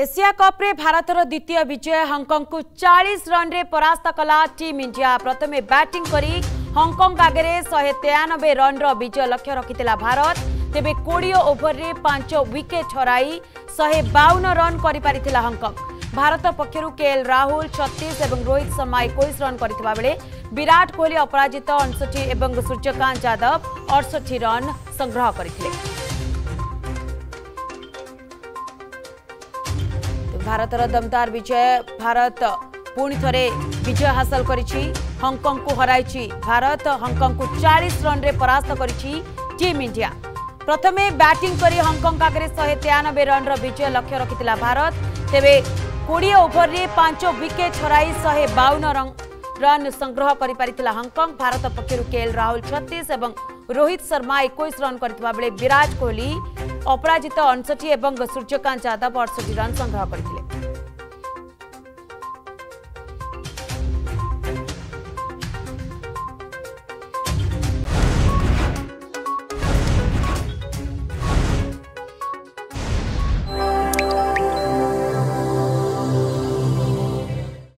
Asia कप्रे भारतर द्वितीय विजय हङकङ चालिस रन्रे परास्त कला टीम इंडिया प्रथमे ब्याटिङ गरि हङकङ आगे शहे तेयानबे रन रजय लक्ष्य रखि भारत तेबे कोड़े ओभर में पांच विकेट हर शहे बावन रन गरिपारि हङकङ भारत पक्ष केएल राहुल छत्तीस और रोहित शर्मा एक रन कर विराट कोहली अपराजित अंसठी और सूर्यकांत यादव अड़सठी रन संग्रह करते ଭାରତର ଦମଦାର ବିଜୟ ଭାରତ ପୁଣି ଥରେ ବିଜୟ ହାସଲ କରିଛି ହଂକଂକୁ ହରାଇଛି ଭାରତ ହଂକଂକୁ ଚାଳିଶ ରନ୍ରେ ପରାସ୍ତ କରିଛି ଟିମ୍ ଇଣ୍ଡିଆ ପ୍ରଥମେ ବ୍ୟାଟିଂ କରି ହଂକଂ ଆଗରେ ଶହେ ତେୟାନବେ ରନ୍ର ବିଜୟ ଲକ୍ଷ୍ୟ ରଖିଥିଲା ଭାରତ ତେବେ କୋଡ଼ିଏ ଓଭରରେ ପାଞ୍ଚ ୱିକେଟ୍ ହରାଇ ଶହେ ବାଉନ ରନ୍ ସଂଗ୍ରହ କରିପାରିଥିଲା ହଂକଂ ଭାରତ ପକ୍ଷରୁ କେଏଲ୍ ରାହୁଲ ଛତିଶ ଏବଂ ରୋହିତ ଶର୍ମା ଏକୋଇଶ ରନ୍ କରିଥିବା ବେଳେ ବିରାଟ କୋହଲି অপরাজিত 56 এবং সূর্যকান্ত যাদব বর্ষী রান সংগ্রহ করিছিলেন।